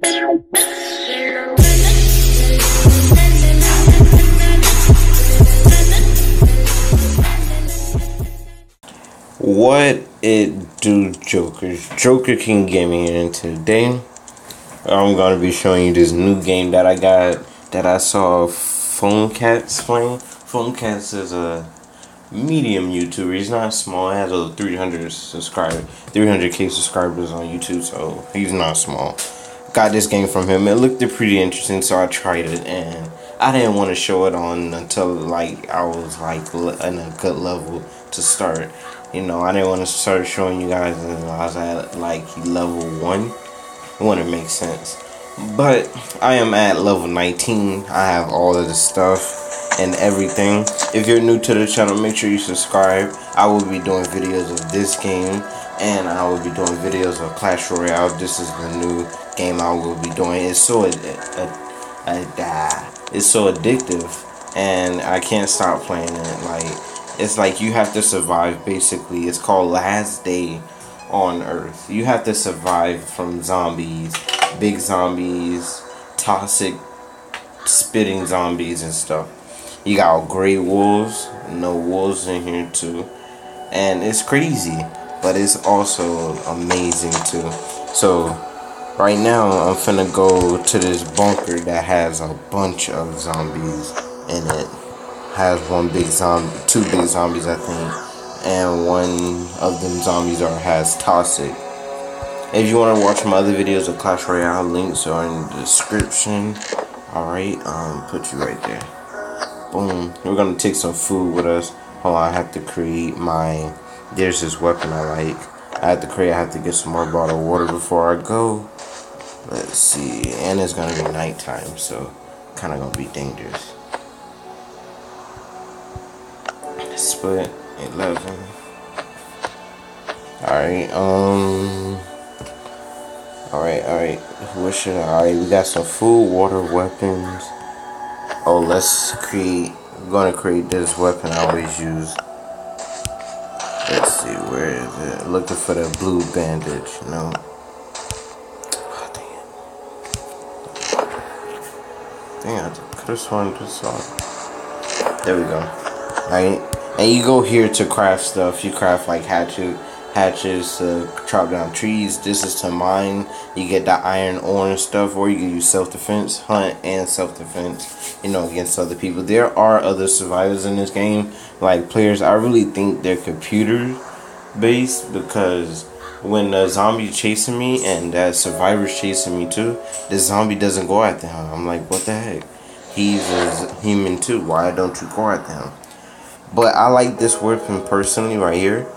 What it do, Jokers? Joker King Gaming here, and today I'm gonna be showing you this new game that I got that I saw Phone Cats playing. Phone Cats is a medium YouTuber. He's not small. He has a 300 subscribers, 300k subscribers on YouTube, so he's not small. Got this game from him. It looked pretty interesting, so I tried it, and I didn't want to show it on until like I was like in a good level to start. You know, I didn't want to start showing you guys until I was at like level one. It wouldn't make sense. But I am at level 19. I have all of the stuff and everything. If you're new to the channel, make sure you subscribe. I will be doing videos of this game and I will be doing videos of Clash Royale. This is the new game I will be doing. It's so a, a, a, it's so addictive and I can't stop playing it. Like it's like you have to survive basically. It's called Last Day on Earth. You have to survive from zombies big zombies, toxic spitting zombies and stuff. You got great wolves, no wolves in here too. And it's crazy, but it's also amazing too. So right now I'm finna go to this bunker that has a bunch of zombies in it. Has one big zombie, two big zombies I think, and one of them zombies are has toxic if you want to watch my other videos of Clash Royale, links are in the description. Alright, um, put you right there. Boom. We're gonna take some food with us. Hold on, I have to create my, there's this weapon I like. I have to create, I have to get some more bottled water before I go. Let's see, and it's gonna be nighttime, so kind of gonna be dangerous. Split 11. Alright, um... Alright, alright. What should I? Alright, we got some food, water, weapons. Oh, let's create. We're gonna create this weapon I always use. Let's see, where is it? Looking for that blue bandage. No. Oh, dang it. Dang, I could have sworn this off. There we go. Alright. And you go here to craft stuff. You craft like hatchet hatches to chop down trees. This is to mine. You get the iron ore and stuff, or you can use self-defense, hunt, and self-defense, you know, against other people. There are other survivors in this game, like players. I really think they're computer based because when the zombie chasing me and that survivor's chasing me too, the zombie doesn't go after him. I'm like, what the heck? He's a human too. Why don't you go after him? But I like this weapon personally right here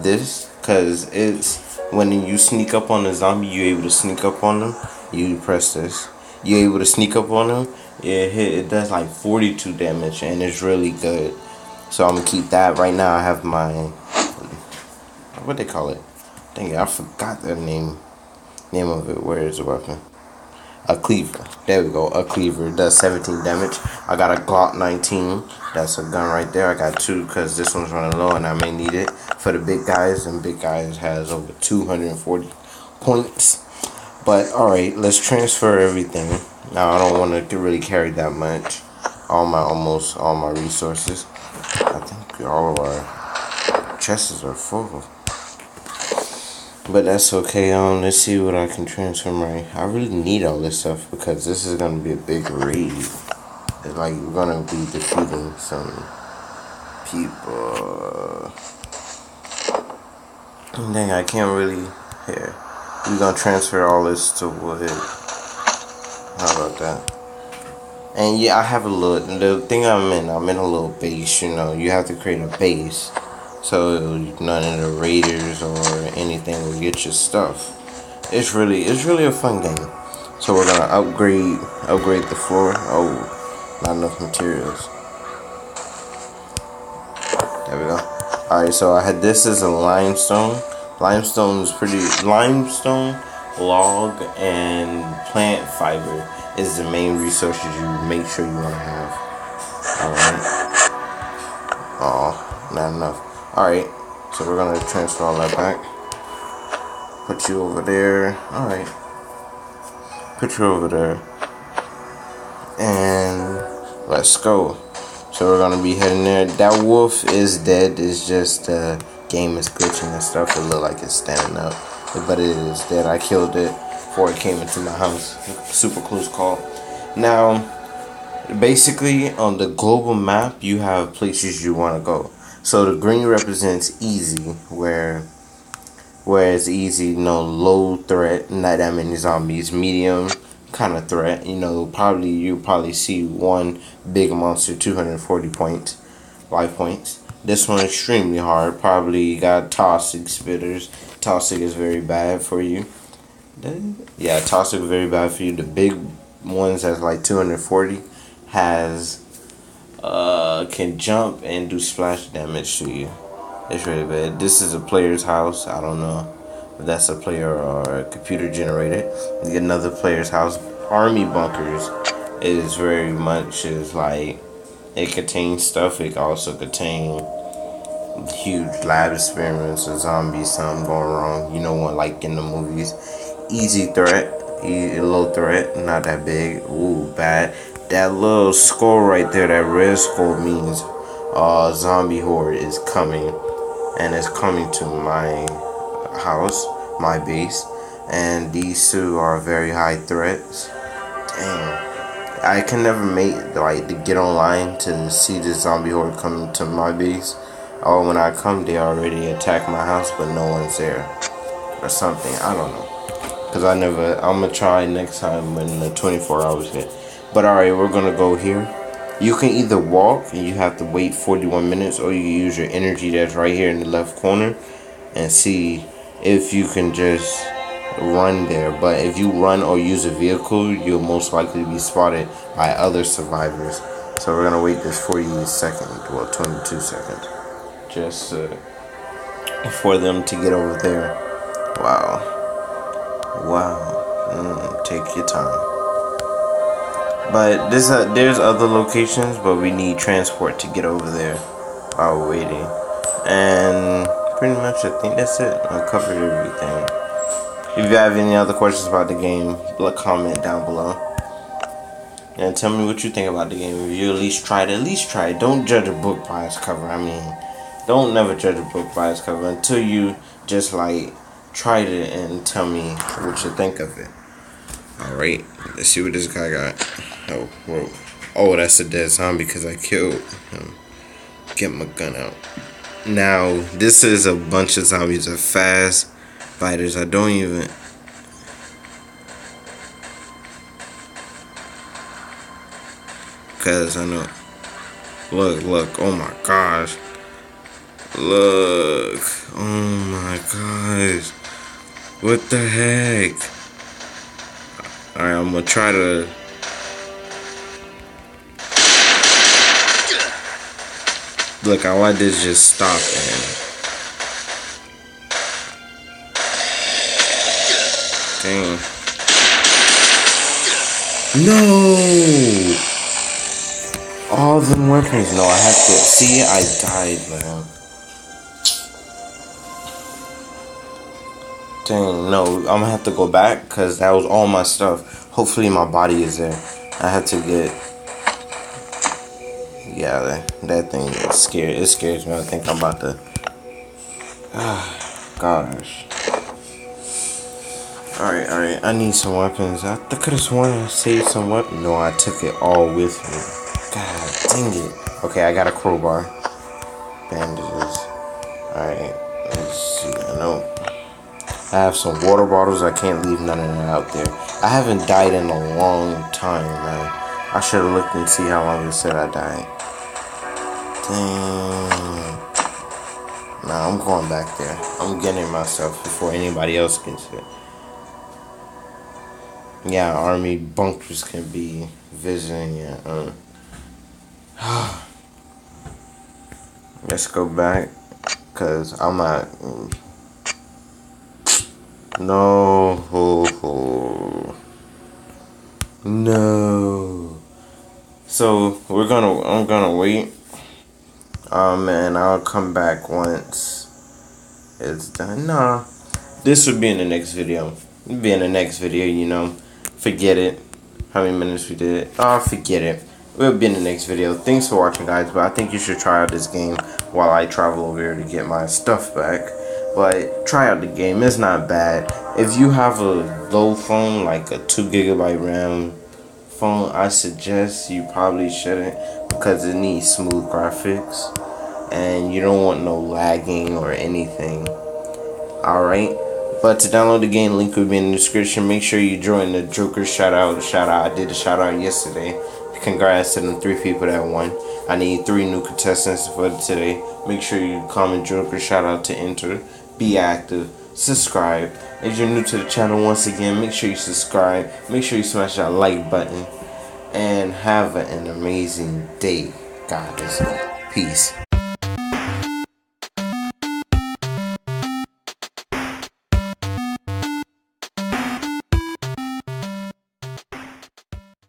this because it's when you sneak up on a zombie, you're able to sneak up on them. You press this, you're able to sneak up on them. It hit, it does like 42 damage, and it's really good. So I'm gonna keep that right now. I have my what they call it. Dang it, I forgot the name name of it. Where is the weapon? a cleaver. There we go, a cleaver. Does 17 damage. I got a Glock 19. That's a gun right there. I got two because this one's running low and I may need it for the big guys. And big guys has over 240 points. But alright, let's transfer everything. Now I don't want to really carry that much. All my almost all my resources. I think all of our chests are full. But that's okay. Um, let's see what I can transfer my. I really need all this stuff because this is gonna be a big raid. It's like we're gonna be defeating some people. Dang, I can't really. Here, we're gonna transfer all this to wood. How about that? And yeah, I have a little. The thing I'm in, I'm in a little base. You know, you have to create a base so none of the raiders or anything will get your stuff. It's really it's really a fun game. So we're gonna upgrade upgrade the floor. Oh, not enough materials. There we go. Alright, so I had this as a limestone. Limestone is pretty limestone, log, and plant fiber is the main resources you make sure you wanna have. Alright. Oh, not enough. Alright, so we're going to transfer all that back. Put you over there. Alright. Put you over there. And let's go. So we're gonna be heading there. That wolf is dead. It's just the uh, game is glitching and stuff. It look like it's standing up, but it is dead. I killed it before it came into my house. Super close call. Now, basically on the global map, you have places you want to go. So the green represents easy, where where it's easy, know, low threat, not that many zombies. Medium kind of threat, you know, probably you probably see one big monster, 240 points, life points. This one extremely hard. Probably got toxic spitters. Toxic is very bad for you. Yeah, toxic is very bad for you. The big ones that's like 240 has uh can jump and do splash damage to you. It's really bad. This is a player's house. I don't know that's a player or computer generated. Another player's house. Army bunkers is very much is like it contains stuff. It also contain huge lab experiments or zombies, something going wrong. You know what, like in the movies. Easy threat, easy, low threat, not that big. Ooh, bad. That little skull right there, that red skull means uh zombie horde is coming and it's coming to my house, my base, and these two are very high threats. Damn. I can never make like to get online to see the zombie horde come to my base. Or when I come, they already attack my house, but no one's there, or something. I don't know. Cause I never. I'm gonna try next time when the 24 hours hit. But alright, we're gonna go here. You can either walk and you have to wait 41 minutes, or you use your energy that's right here in the left corner and see if you can just run there. But if you run or use a vehicle, you'll most likely be spotted by other survivors. So we're gonna wait this 40 seconds, well 22 seconds, just uh, for them to get over there. Wow, wow, mm, take your time. But there's uh, there's other locations, but we need transport to get over there while waiting. And pretty much, I think that's it. I covered everything. If you have any other questions about the game, comment down below. And tell me what you think about the game. If you at least try it, at least try it. Don't judge a book by its cover. I mean, don't never judge a book by its cover until you just like tried it and tell me what you think of it. Alright, let's see what this guy got. Oh, whoa. Oh, that's a dead zombie because I killed him. Get my gun out. Now, this is a bunch of zombies of fast fighters. I don't even. Because I know. Look, look. Oh my gosh. Look. Oh my gosh. What the heck? Alright, I'm gonna try to. Look, I want this just stop, man. Dang. No! All them weapons. No, I have to. See, I died, man. Dang, no. I'm gonna have to go back because that was all my stuff. Hopefully, my body is there. I had to get. Yeah, that, that thing is scared. It scares me. I think I'm about to. Ah, gosh. Alright, alright. I need some weapons. I could have sworn I saved some weapons. No, I took it all with me. God dang it. Okay, I got a crowbar. Bandages. Alright. Let's see. I know. I have some water bottles. I can't leave none of that out there. I haven't died in a long time, man. I should have looked and see how long it said I died. Dang. Nah, I'm going back there. I'm getting myself before anybody else gets it yeah, army bunkers can be visiting. Yeah. Uh, let's go back, cause I'm not. No. So we're gonna. I'm gonna wait. Um, and I'll come back once it's done. Nah, this would be in the next video. It'd be in the next video, you know Forget it. How many minutes we did? It? Oh, forget it. We'll be in the next video. Thanks for watching, guys. But I think you should try out this game while I travel over here to get my stuff back. But try out the game. It's not bad. If you have a low phone, like a 2 gigabyte RAM phone, I suggest you probably shouldn't because it needs smooth graphics. And you don't want no lagging or anything. Alright? But to download the game, link will be in the description. Make sure you join the Joker shout out. Shout out. I did a shout out yesterday. Congrats to the three people that won. I need three new contestants for today. Make sure you comment Joker shout out to enter. Be active. Subscribe. If you're new to the channel, once again, make sure you subscribe. Make sure you smash that like button. And have an amazing day, God guys. Peace.